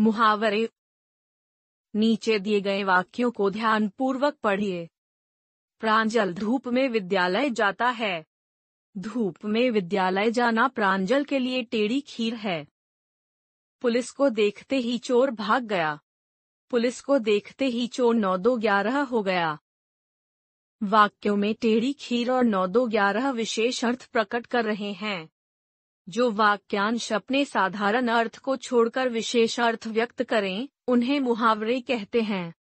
मुहावरे, नीचे दिए गए वाक्यों को ध्यानपूर्वक पढ़िए। प्रांजल धूप में विद्यालय जाता है। धूप में विद्यालय जाना प्रांजल के लिए टेढ़ी खीर है। पुलिस को देखते ही चोर भाग गया। पुलिस को देखते ही चोर नौ दो ग्यारह हो गया। वाक्यों में टेढ़ी खीर और नौ दो ग्यारह विशेष अर्थ प्रकट कर रहे हैं। जो वाक्यांश अपने साधारण अर्थ को छोड़कर विशेष अर्थ व्यक्त करें, उन्हें मुहावरे कहते हैं।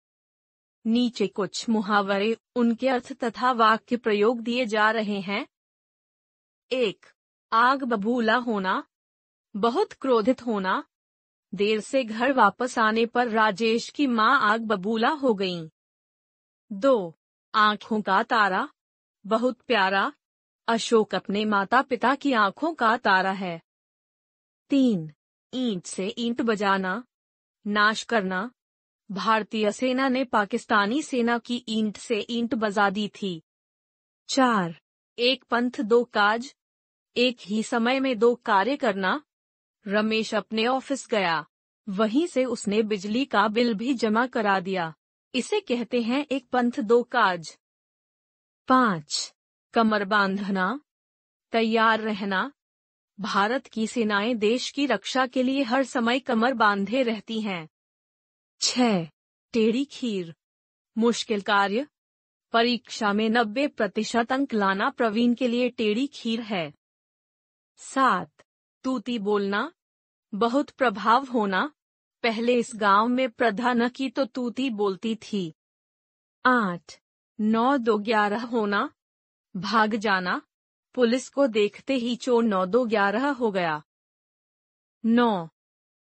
नीचे कुछ मुहावरे उनके अर्थ तथा वाक्य प्रयोग दिए जा रहे हैं। एक, आग बबूला होना। बहुत क्रोधित होना। देर से घर वापस आने पर राजेश की माँ आग बबूला हो गईं। दो, आँखों का तारा। बहुत प्यारा। अशोक अपने माता पिता की आँखों का तारा है। तीन, ईंट से ईंट बजाना, नाश करना। भारतीय सेना ने पाकिस्तानी सेना की ईंट से ईंट बजा दी थी। चार, एक पंथ, दो काज, एक ही समय में दो कार्य करना। रमेश अपने ऑफ़िस गया। वहीं से उसने बिजली का बिल भी जमा करा दिया। इसे कहते हैं एक पंथ, दो काज। पाँच कमर बांधना, तैयार रहना। भारत की सेनाएँ देश की रक्षा के लिए हर समय कमर बांधे रहती हैं। छह, टेढ़ी खीर। मुश्किल कार्य। परीक्षा में नब्बे प्रतिशत अंक लाना प्रवीण के लिए टेढ़ी खीर है। सात, तूती बोलना। बहुत प्रभाव होना। पहले इस गाँव में प्रधा न की तो तूती बोलती थी। आठ, नौ दो ग्यारह होना। भाग जाना। पुलिस को देखते ही चोर नौ दो ग्यारह हो गया। नौ।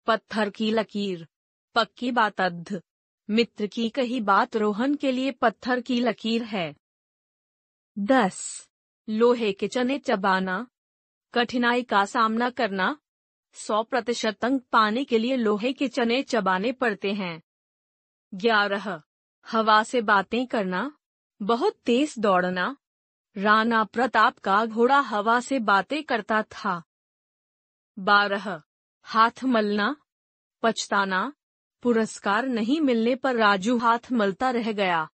पत्थर की लकीर। पक्की बात अद्ध। मित्र की कही बात रोहन के लिए पत्थर की लकीर है। दस। लोहे के चने चबाना। कठिनाई का सामना करना। सौ प्रतिशत अंक पाने के लिए लोहे के चने चबाने पड़ते हैं। ग्यारह। हवा से बातें करना। बहुत तेज दौड़ना। राणा प्रताप का घोड़ा हवा से बातें करता था। बारह, हाथ मलना, पछताना, पुरस्कार नहीं मिलने पर राजू हाथ मलता रह गया।